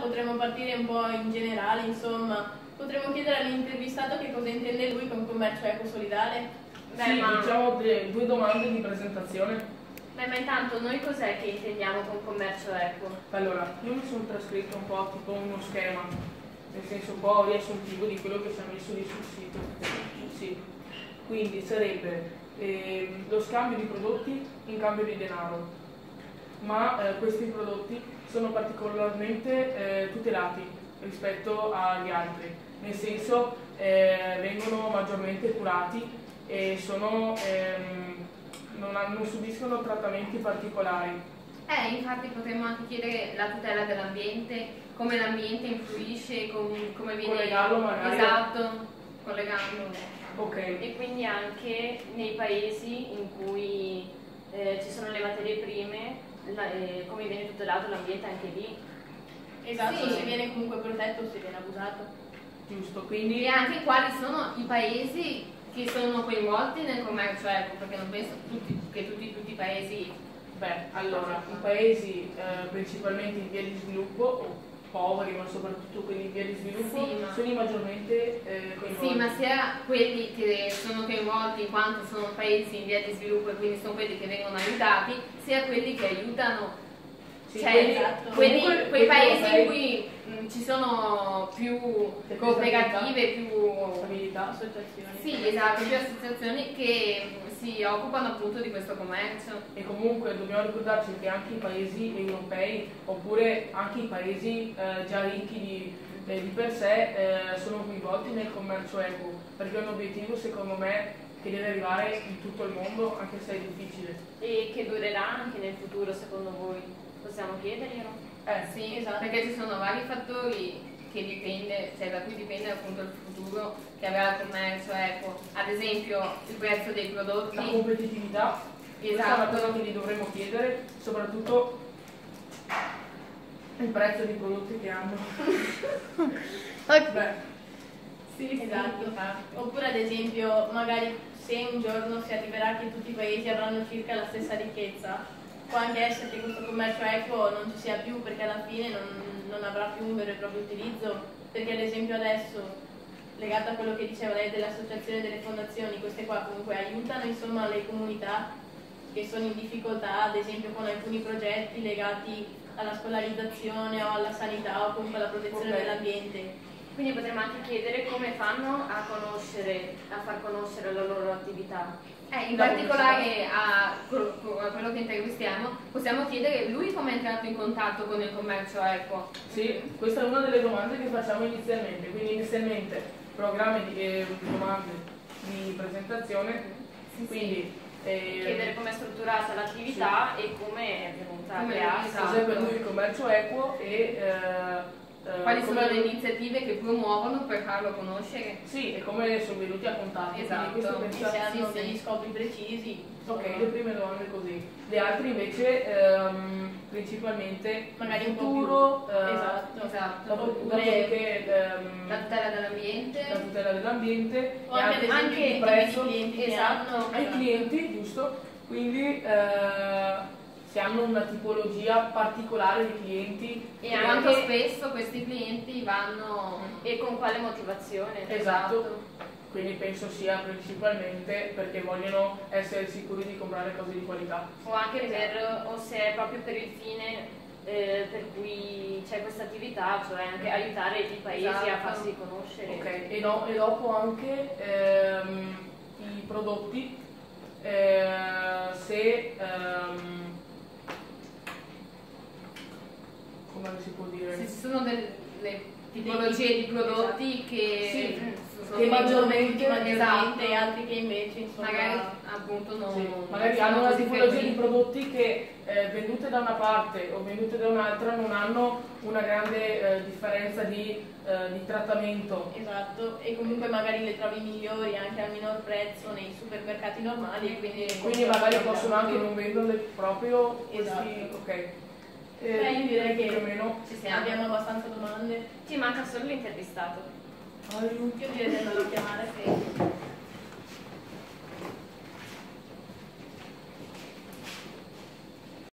potremmo partire un po' in generale, insomma. Potremmo chiedere all'intervistato che cosa intende lui con commercio eco-solidale? Beh, sì, ma... diciamo due domande di presentazione. Beh, ma intanto noi cos'è che intendiamo con commercio eco? Allora, io mi sono trascritto un po' tipo uno schema, nel senso un po' riassuntivo di quello che si è messo lì sul sito. Sì. Quindi sarebbe eh, lo scambio di prodotti in cambio di denaro, ma eh, questi prodotti sono particolarmente eh, tutelati rispetto agli altri, nel senso eh, vengono maggiormente curati e sono, ehm, non, non subiscono trattamenti particolari. Eh, infatti potremmo anche chiedere la tutela dell'ambiente, come l'ambiente influisce, com, come viene... Collegarlo magari. Esatto, collegando. Ok. E quindi anche nei paesi in cui eh, ci sono le materie prime, la, eh, come viene tutelato l'ambiente anche lì. Esatto, sì. se viene comunque protetto o se viene abusato. Giusto, quindi... E anche quali sono i paesi che sono coinvolti nel commercio eco, perché non penso tutti, che tutti, tutti i paesi... Beh, allora, i paesi eh, principalmente in via di sviluppo poveri, ma soprattutto quelli in via di sviluppo, sì, ma... sono maggiormente eh, coinvolti. Sì, ma sia quelli che sono coinvolti in quanto sono paesi in via di sviluppo e quindi sono quelli che vengono aiutati, sia quelli che aiutano sì, cioè, quelli, esatto. quelli, quei paesi in cui ci sono più cooperative, più stabilità, associazioni. Sì, esatto, più associazioni che si occupano appunto di questo commercio. E comunque dobbiamo ricordarci che anche i paesi europei oppure anche i paesi eh, già ricchi di, eh, di per sé eh, sono coinvolti nel commercio equo, perché è un obiettivo secondo me che deve arrivare in tutto il mondo anche se è difficile. E che durerà anche nel futuro secondo voi? Possiamo chiederglielo? Eh sì, esatto. Perché ci sono vari fattori che dipende, cioè da cui dipende appunto il futuro che avrà il commercio ecco. Ad esempio il prezzo dei prodotti. La competitività. Esatto. Questa è una cosa che gli dovremmo chiedere, soprattutto il prezzo dei prodotti che hanno. okay. Beh. Sì, esatto. Oppure ad esempio, magari se un giorno si arriverà che tutti i paesi avranno circa la stessa ricchezza, può anche essere che questo commercio equo non ci sia più perché alla fine non, non avrà più un vero e proprio utilizzo, perché ad esempio adesso legato a quello che diceva lei dell'associazione delle fondazioni, queste qua comunque aiutano insomma le comunità che sono in difficoltà, ad esempio con alcuni progetti legati alla scolarizzazione o alla sanità o comunque alla protezione okay. dell'ambiente. Quindi potremmo anche chiedere come fanno a conoscere, a far conoscere la loro attività. Eh, in particolare a, a, quello che intervistiamo, possiamo chiedere lui come è entrato in contatto con il commercio equo? Sì, questa è una delle domande che facciamo inizialmente, quindi inizialmente programmi di eh, domande di presentazione, sì, quindi sì. Eh, chiedere come è strutturata l'attività sì. e come è venuta a crearsi. Cos'è per lui il commercio equo e eh, Quali sono le iniziative che promuovono per farlo conoscere? Sì, e come sono venuti a contatto. Esatto, e se hanno sì, degli scopi precisi. Ok, le prime domande così. Le altre invece ehm, principalmente magari un futuro, più eh, esatto, esatto. Dopo che, ehm, la tutela dell'ambiente, la tutela dell'ambiente o anche, anche, il prezzo, clienti esatto, ai clienti, giusto? Quindi eh, se hanno una tipologia particolare di clienti e anche quanto spesso questi clienti vanno e con quale motivazione esatto. esatto quindi penso sia principalmente perché vogliono essere sicuri di comprare cose di qualità o anche per o se è proprio per il fine eh, per cui c'è questa attività, cioè anche aiutare i paesi esatto. a farsi conoscere. Ok, e, no, e dopo anche ehm, i prodotti, eh, se ehm, come si può dire? Se ci sono delle tipologie di prodotti esatto. che, sì, che maggiormente esatto. e altri che invece insomma, magari appunto non, sì, magari hanno una tipologia di prodotti che eh, vendute da una parte o vendute da un'altra non hanno una grande eh, differenza di, eh, di, trattamento. Esatto, e comunque magari le trovi migliori anche a minor prezzo nei supermercati normali e quindi, quindi magari possono anche non venderle proprio esatto. Questi, okay. Eh, Beh, io direi che più o meno abbiamo abbastanza domande. Ci manca solo l'intervistato. Io direi di andarlo a chiamare. Sì.